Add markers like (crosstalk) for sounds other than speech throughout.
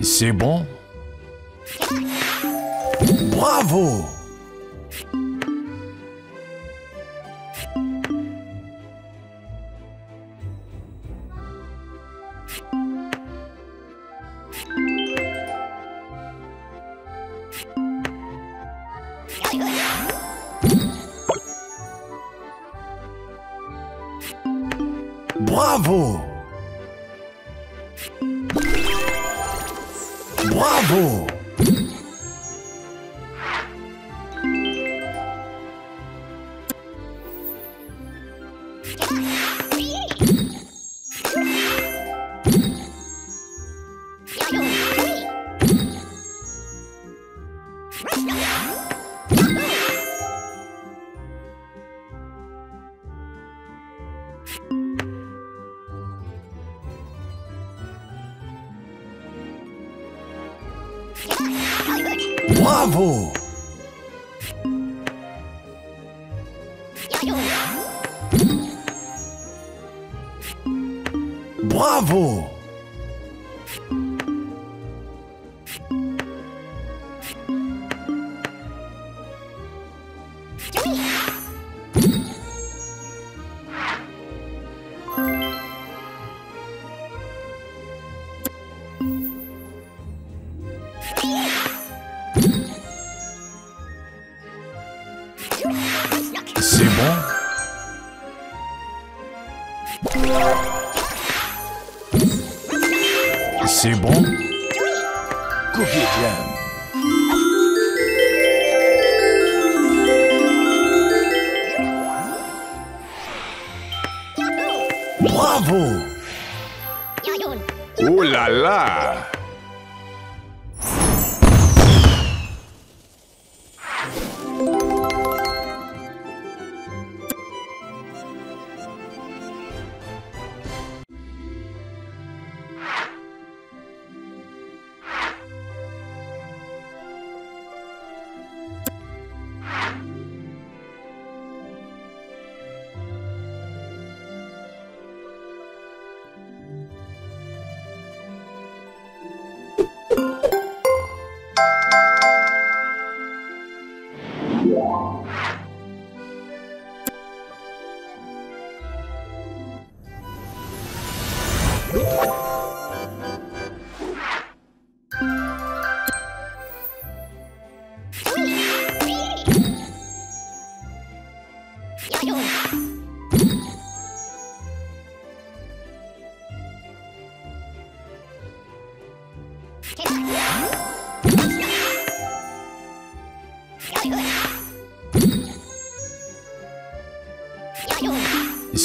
C'est bon. Bravo Bravo Bravo! Bravo C'est bon. C'est bon. Cookie Jam Bravo. Oh là là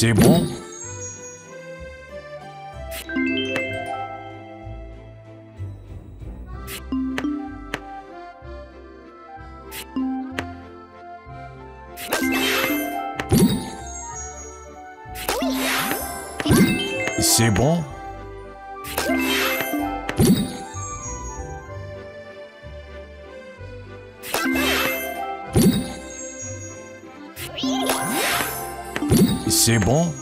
C'est bon C'est bon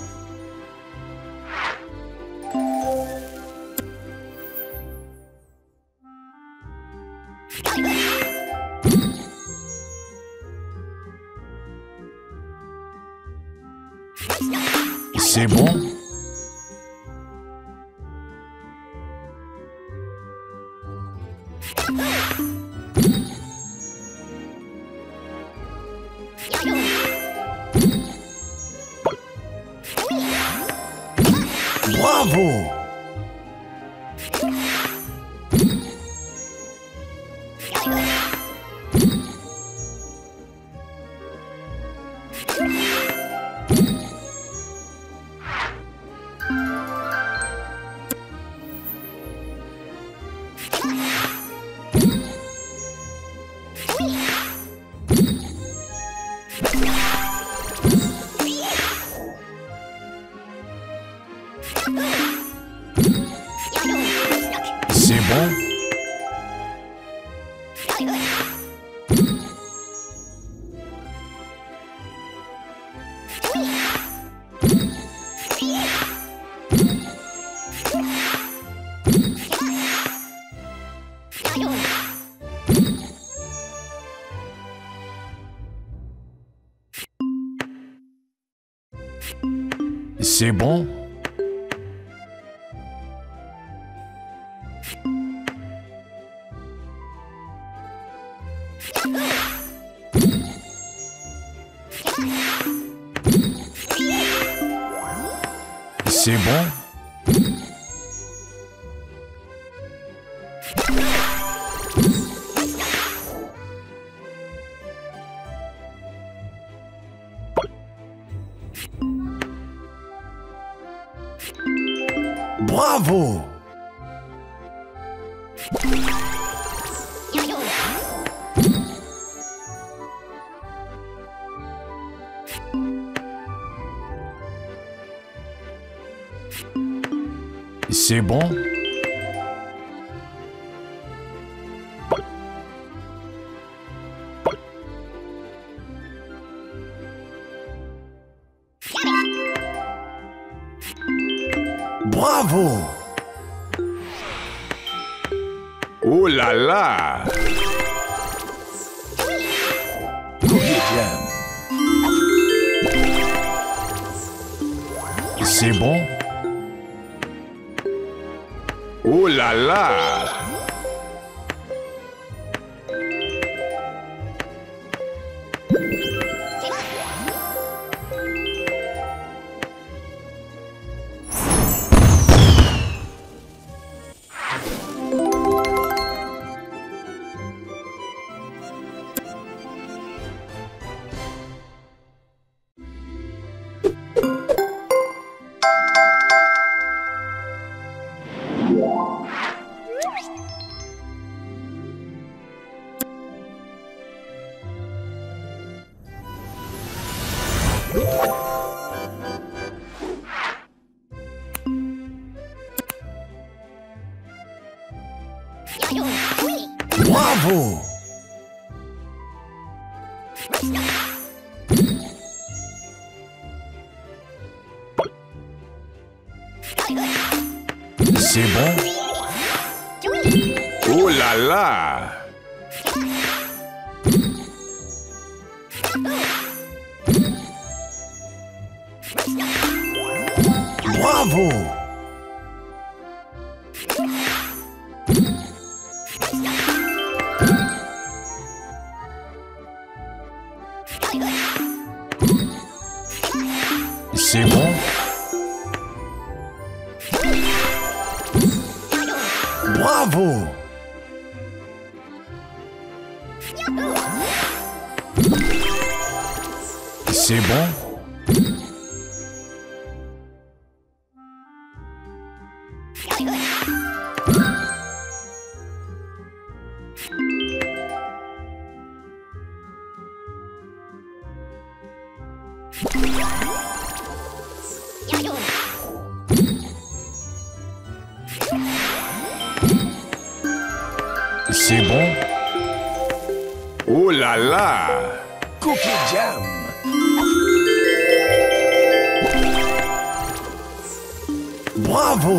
Bravo! Yeah. (laughs) C'est bon Bravo! C'est bon? Bravo! Oh là là. C'est bon? Oh là là Bravo C'est Bravo.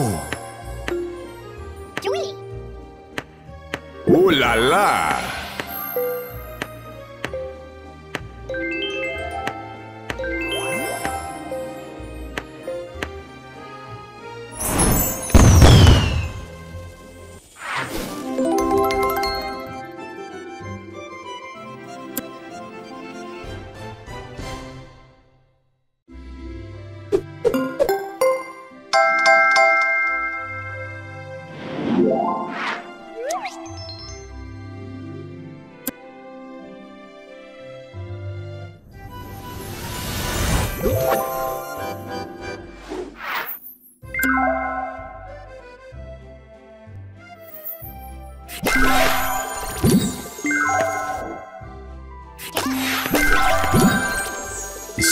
Oh là là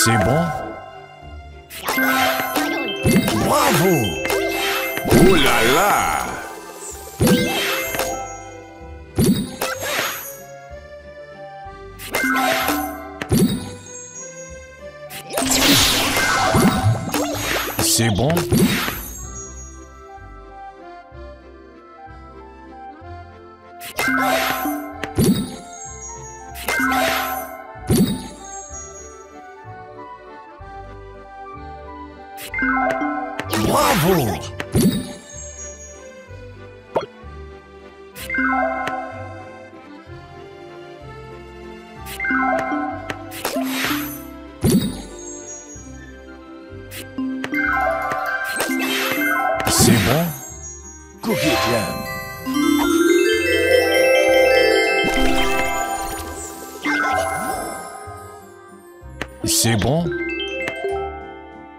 C'est bon? Bravo! Oh là là! C'est bon? Bravo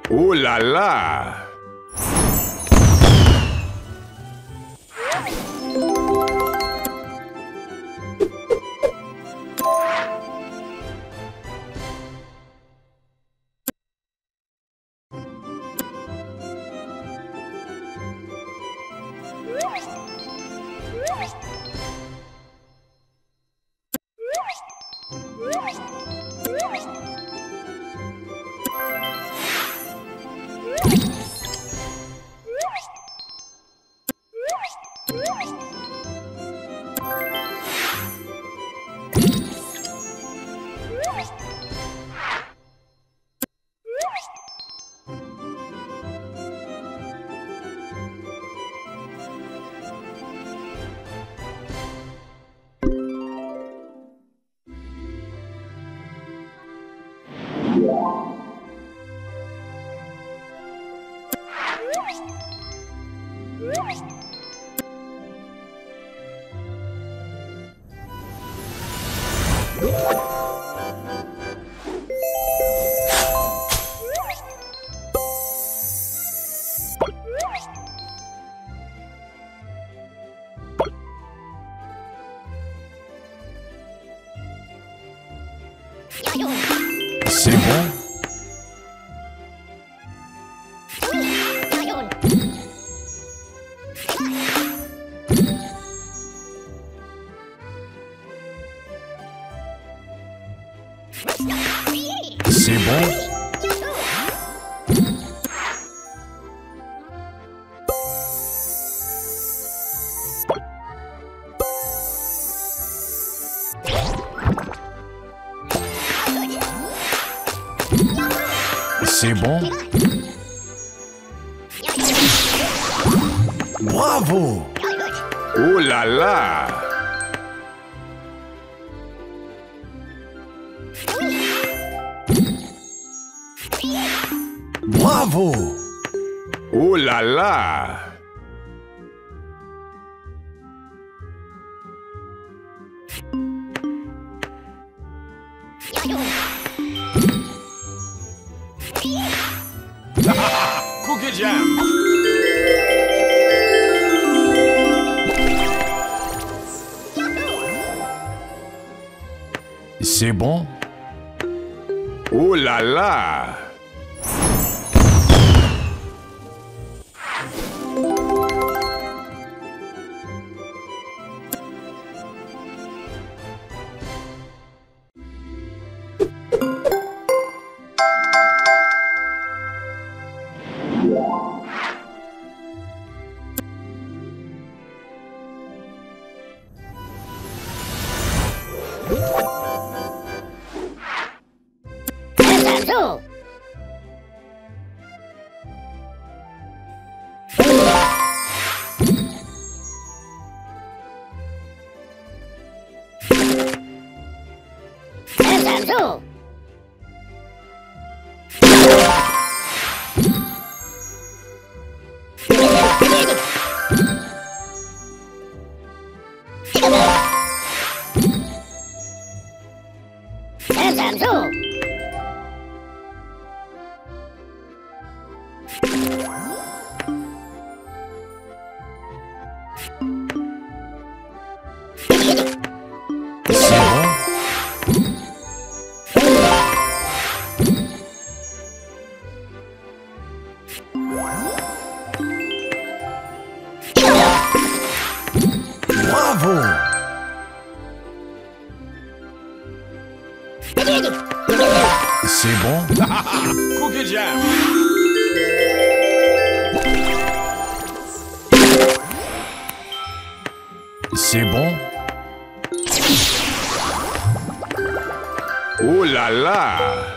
Ouh là là C'est C'est bon bon Bravo! Ouh là là Bravo! Ouh là là! Cookie Jam. C'est bon? Ouh là là C'est Yeah. (laughs) C'est bon. C'est bon. Oh là là.